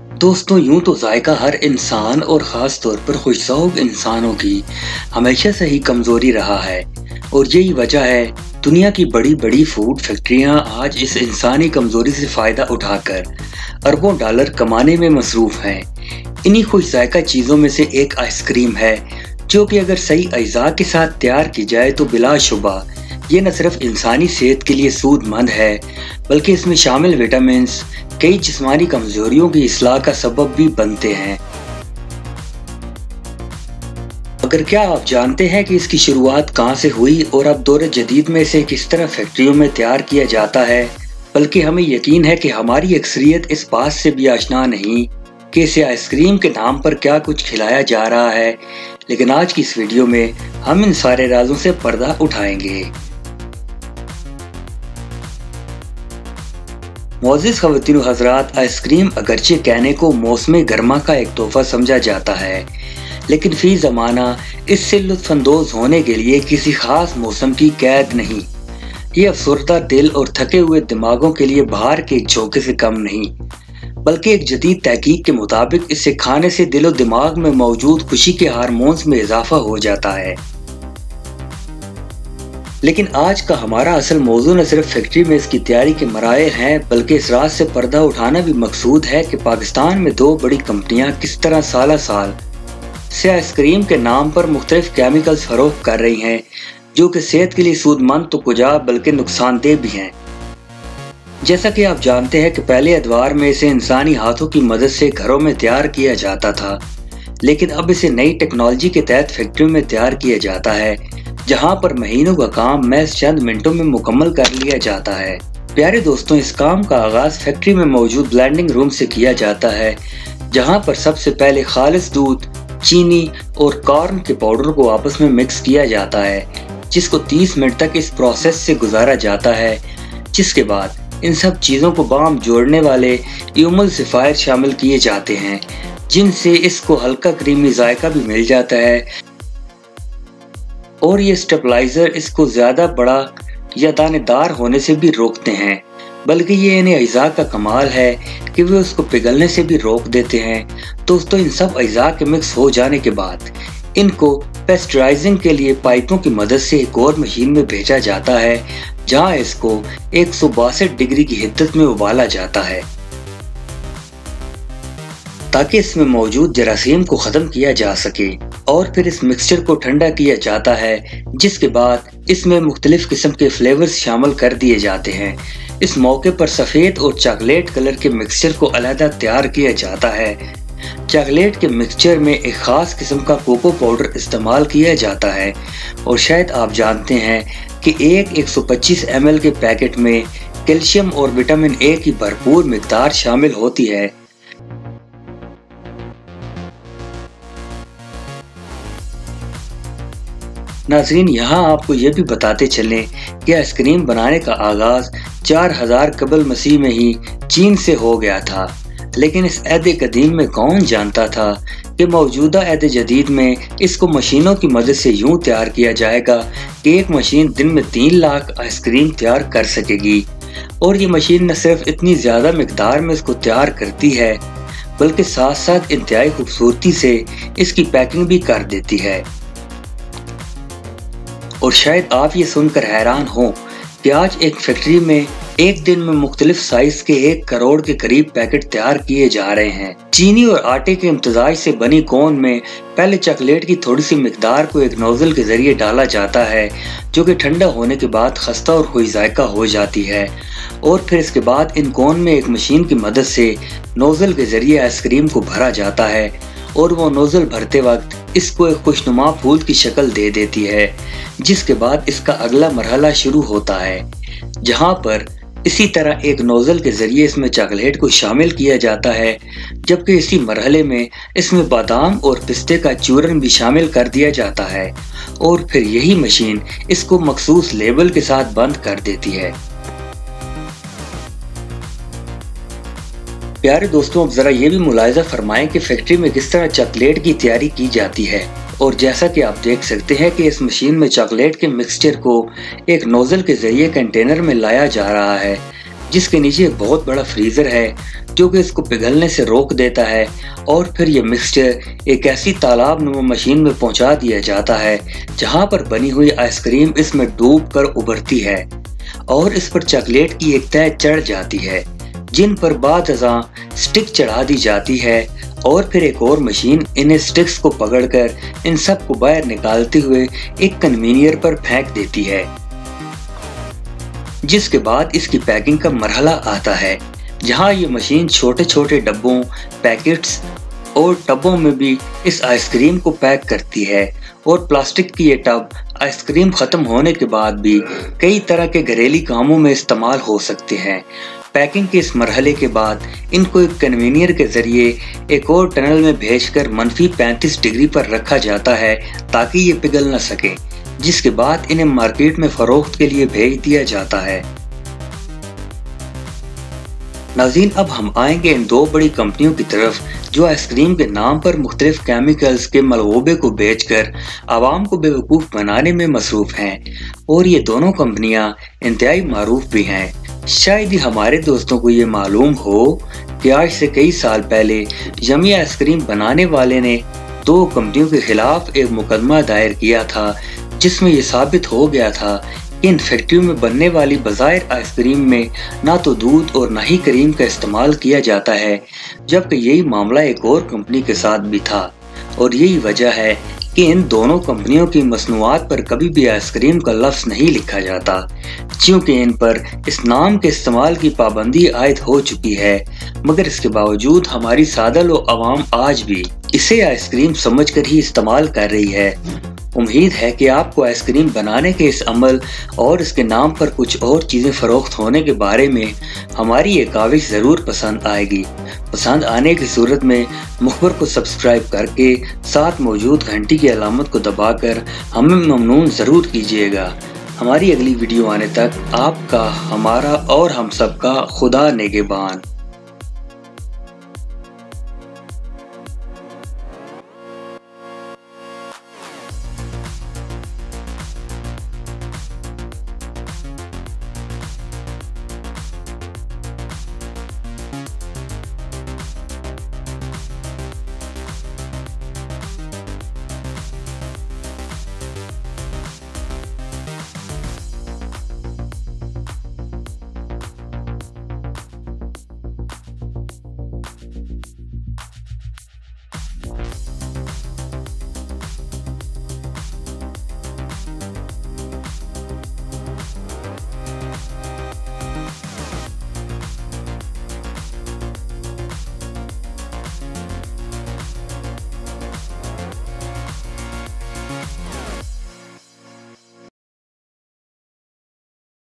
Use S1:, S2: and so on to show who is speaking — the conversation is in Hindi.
S1: दोस्तों, यूँ तो जायका हर इंसान और ख़ास तौर पर खुशौक इंसानों की हमेशा से ही कमज़ोरी रहा है। और यही वजह है, दुनिया की बड़ी बड़ी फ़ूड फैक्ट्रियाँ आज इस इंसानी कमज़ोरी से फ़ायदा उठाकर अरबों डॉलर कमाने में मसरूफ़ हैं। इन्हीं खुश जायका चीज़ों में से एक आइसक्रीम है, जो कि अगर सही अज़ा के साथ तैयार की जाए तो बिलाशुबा, ये न सिर्फ़ इंसानी सेहत के लिए सूदमंद है, बल्कि इसमें शामिल विटामिन कई जिस्मानी कमजोरियों की असलाह का सबब भी बनते हैं। अगर क्या आप जानते हैं कि इसकी शुरुआत कहाँ से हुई और अब दौर जदीद में इसे किस तरह फैक्ट्रियों में तैयार किया जाता है, बल्कि हमें यकीन है कि हमारी अक्सरियत इस बात से भी आशना नहीं कि इसे आइसक्रीम के नाम पर क्या कुछ खिलाया जा रहा है, लेकिन आज की इस वीडियो में हम इन सारे राजों से पर्दा उठाएँगे। मोजिस खवतिन हजरात आइसक्रीम अगरचे कहने को मौसम गर्मा का एक तोहफा समझा जाता है। लेकिन फ़ी ज़माना इससे लुत्फानंदोज होने के लिए किसी खास मौसम की कैद नहीं। ये अफसरदा दिल और थके हुए दिमागों के लिए बाहर के एक झोंके से कम नहीं। बल्कि एक जदीद तहकीक के मुताबिक इसे खाने से दिलो दिमाग में मौजूद खुशी के हारमोन्स में इजाफा हो जाता है। लेकिन आज का हमारा असल मौजू न सिर्फ़ फैक्ट्री में इसकी तैयारी के मराए हैं, बल्कि इस रात से पर्दा उठाना भी मकसूद है कि पाकिस्तान में दो बड़ी कंपनियाँ किस तरह साल साल से आइसक्रीम के नाम पर मुख्तलिफ़ केमिकल्स फरोख कर रही हैं, जो कि सेहत के लिए सूदमंद तो कुजा, बल्कि नुकसानदेह भी हैं। जैसा कि आप जानते हैं कि पहले अदवार में इसे इंसानी हाथों की मदद से घरों में तैयार किया जाता था, लेकिन अब इसे नई टेक्नोलॉजी के तहत फैक्ट्रियों में तैयार किया जाता है। जहाँ पर महीनों का काम महज चंद मिनटों में मुकम्मल कर लिया जाता है। प्यारे दोस्तों, इस काम का आगाज़ फैक्ट्री में मौजूद ब्लेंडिंग रूम से किया जाता है, जहाँ पर सबसे पहले खालिश दूध, चीनी और कॉर्न के पाउडर को आपस में मिक्स किया जाता है, जिसको 30 मिनट तक इस प्रोसेस से गुजारा जाता है, जिसके बाद इन सब चीज़ों को बाम जोड़ने वाले यूमल सिफायर शामिल किए जाते हैं, जिनसे इसको हल्का क्रीमी जायका भी मिल जाता है। और ये स्टेबलाइजर इसको ज़्यादा बड़ा या दानेदार होने से भी रोकते हैं, बल्कि ये इन्हें अज़ा का कमाल है कि वे उसको पिघलने से भी रोक देते हैं। दोस्तों, इन सब अज़ा के मिक्स हो जाने के बाद इनको पेस्टराइजिंग के लिए पाइपों की मदद से एक और मशीन में भेजा जाता है, जहाँ इसको एक सौ बासठ डिग्री की हिद्दत में उबाला जाता है। ताकि इसमें मौजूद जरासीम को ख़त्म किया जा सके। और फिर इस मिक्सचर को ठंडा किया जाता है, जिसके बाद इसमें मुख्तलिफ़ किस्म के फ्लेवर्स शामिल कर दिए जाते हैं। इस मौके पर सफ़ेद और चॉकलेट कलर के मिक्सचर को अलहदा तैयार किया जाता है। चॉकलेट के मिक्सचर में एक ख़ास किस्म का कोको पाउडर इस्तेमाल किया जाता है, और शायद आप जानते हैं कि एक 125 ml के पैकेट में कैल्शियम और विटामिन ए की भरपूर मकदार शामिल होती है। नाजरीन, यहाँ आपको ये भी बताते चलें कि आइसक्रीम बनाने का आगाज़ चार हज़ार कबल मसीह में ही चीन से हो गया था। लेकिन इस ऐद कदीम में कौन जानता था कि मौजूदा ऐद जदीद में इसको मशीनों की मदद से यूँ तैयार किया जाएगा कि एक मशीन दिन में तीन लाख आइसक्रीम तैयार कर सकेगी। और ये मशीन न सिर्फ़ इतनी ज़्यादा मकदार में इसको तैयार करती है, बल्कि साथ साथ इंतहाई खूबसूरती से इसकी पैकिंग भी कर देती है। और शायद आप ये सुनकर हैरान हो आज एक फैक्ट्री में एक दिन में मुख्तलिफ़ साइज़ के एक करोड़ के करीब पैकेट तैयार किए जा रहे हैं। चीनी और आटे के इम्तजाज से बनी कोन में पहले चॉकलेट की थोड़ी सी मकदार को एक नोजल के ज़रिए डाला जाता है, जो कि ठंडा होने के बाद खस्ता और कोई जायका हो जाती है। और फिर इसके बाद इन कोन में एक मशीन की मदद से नोजल के ज़रिए आइसक्रीम को भरा जाता है। और वो नोजल भरते वक्त इसको एक खुशनुमा फूल की शक्ल दे देती है, जिसके बाद इसका अगला मरहला शुरू होता है, जहाँ पर इसी तरह एक नोजल के ज़रिए इसमें चॉकलेट को शामिल किया जाता है, जबकि इसी मरहले में इसमें बादाम और पिस्ते का चूरन भी शामिल कर दिया जाता है, और फिर यही मशीन इसको मखसूस लेबल के साथ बंद कर देती है। प्यारे दोस्तों, अब ज़रा ये भी मुलायजा फरमाएँ कि फैक्ट्री में किस तरह चॉकलेट की तैयारी की जाती है। और जैसा कि आप देख सकते हैं कि इस मशीन में चॉकलेट के मिक्सचर को एक नोजल के ज़रिए कंटेनर में लाया जा रहा है, जिसके नीचे एक बहुत बड़ा फ्रीजर है, जो कि इसको पिघलने से रोक देता है। और फिर ये मिक्सचर एक ऐसी तालाब नुमा मशीन में पहुँचा दिया जाता है, जहाँ पर बनी हुई आइसक्रीम इसमें डूब कर उभरती है, और इस पर चॉकलेट की एक तय चढ़ जाती है। जिन पर बाद स्टिक चढ़ा दी जाती है और फिर एक और मशीन इन स्टिक्स को पकड़कर इन सबको बाहर निकालते हुए एक कन्वीनियर पर फेंक देती है, जिसके बाद इसकी पैकिंग का मरहला आता है, जहाँ ये मशीन छोटे छोटे डब्बों पैकेट्स और टबों में भी इस आइसक्रीम को पैक करती है और प्लास्टिक की ये टब आइसक्रीम खत्म होने के बाद भी कई तरह के घरेली कामों में इस्तेमाल हो सकते हैं। पैकिंग के इस मरहले के बाद इनको एक कन्वीनियर के ज़रिए एक और टनल में भेजकर मनफी 35 डिग्री पर रखा जाता है ताकि ये पिघल न सके, जिसके बाद इन्हें मार्केट में फरोख्त के लिए भेज दिया जाता है। नाजीन अब हम आएँगे इन दो बड़ी कंपनियों की तरफ़ जो आइसक्रीम के नाम पर मुख्तलिफ़ केमिकल्स के मलबे को बेचकर आवाम को बेवकूफ़ बनाने में मसरूफ़ हैं और ये दोनों कंपनियाँ इंतहाई मरूफ भी हैं। शायद ही हमारे दोस्तों को ये मालूम हो कि आज से कई साल पहले यमी आइसक्रीम बनाने वाले ने दो कंपनियों के खिलाफ एक मुकदमा दायर किया था, जिसमें यह साबित हो गया था इन फैक्ट्रियों में बनने वाली बाज़ाहिर आइसक्रीम में ना तो दूध और ना ही क्रीम का इस्तेमाल किया जाता है, जबकि यही मामला एक और कंपनी के साथ भी था। और यही वजह है कि इन दोनों कंपनियों की मसनूआत पर कभी भी आइसक्रीम का लफ्ज नहीं लिखा जाता, क्योंकि इन पर इस नाम के इस्तेमाल की पाबंदी आयद हो चुकी है। मगर इसके बावजूद हमारी सादल व आवाम आज भी इसे आइसक्रीम समझकर ही इस्तेमाल कर रही है। उम्मीद है कि आपको आइसक्रीम बनाने के इस अमल और इसके नाम पर कुछ और चीज़ें फ़रोख्त होने के बारे में हमारी ये काविश ज़रूर पसंद आएगी। पसंद आने की सूरत में मुखबर को सब्सक्राइब करके साथ मौजूद घंटी की अलामत को दबाकर हमें ममनून ज़रूर कीजिएगा। हमारी अगली वीडियो आने तक आपका, हमारा और हम सबका खुदा नेगेबान।